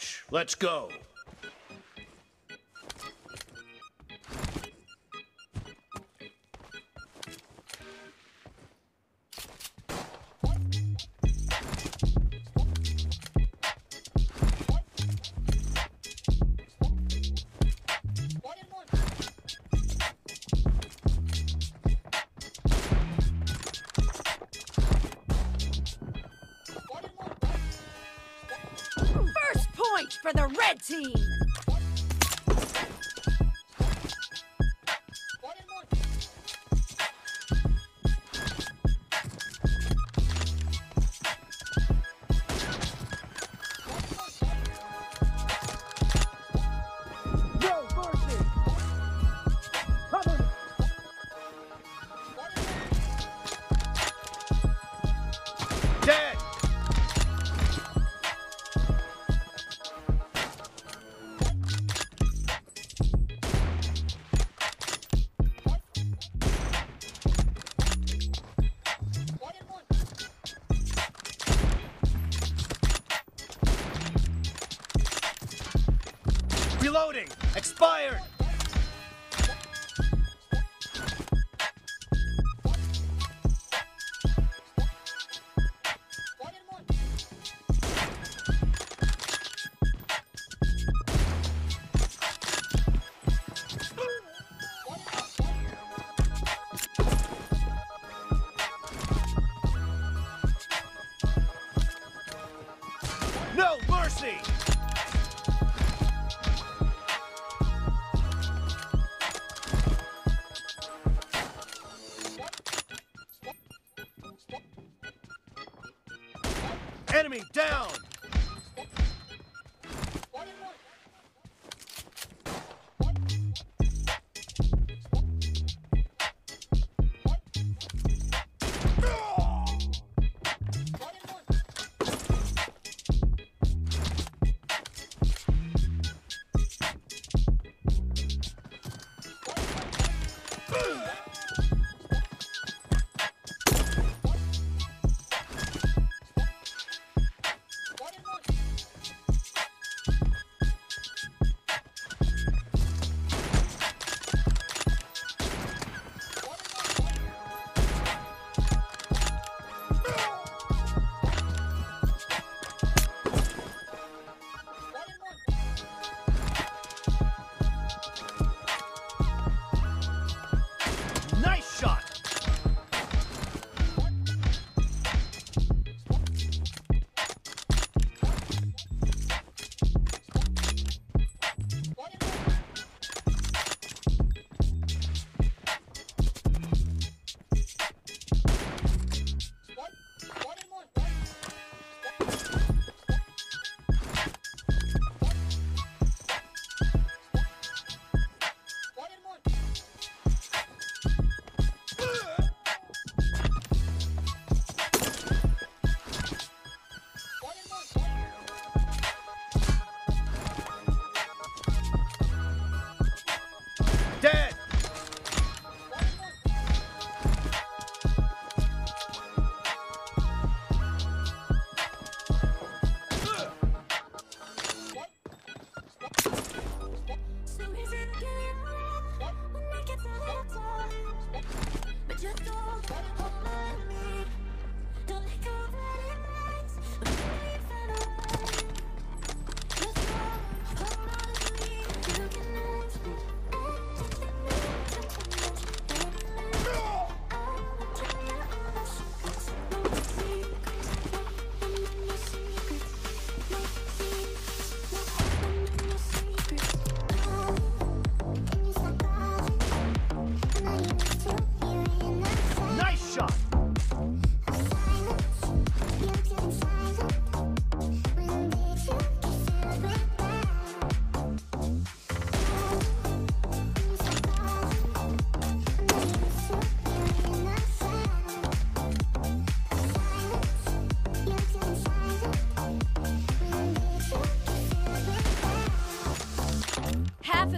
match. Let's go. for the red team! Reloading! Expired! Enemy down!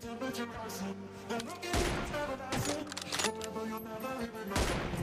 temperature rising. The look in your eyes, forever you'll never leave me.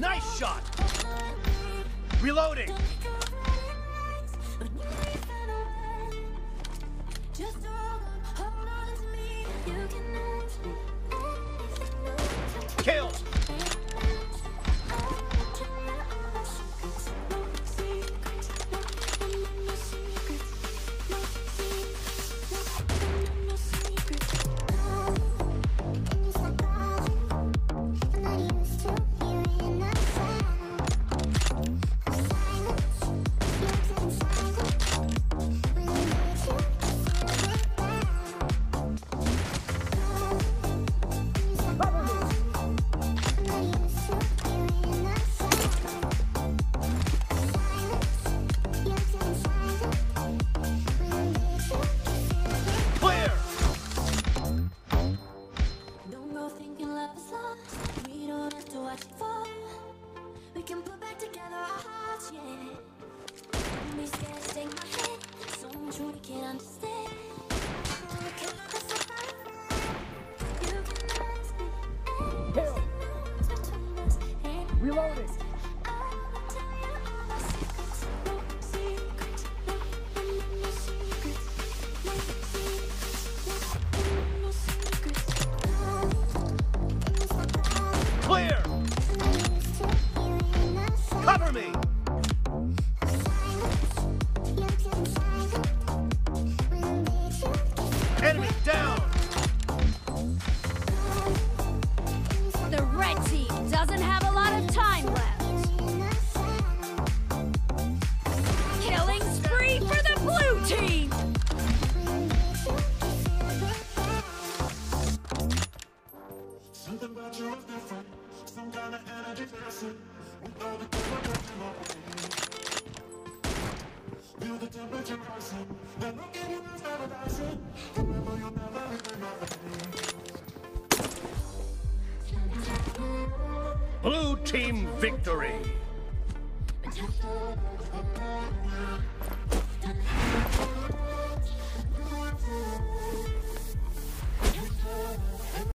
Nice shot! Reloading! Reloading. Blue team victory!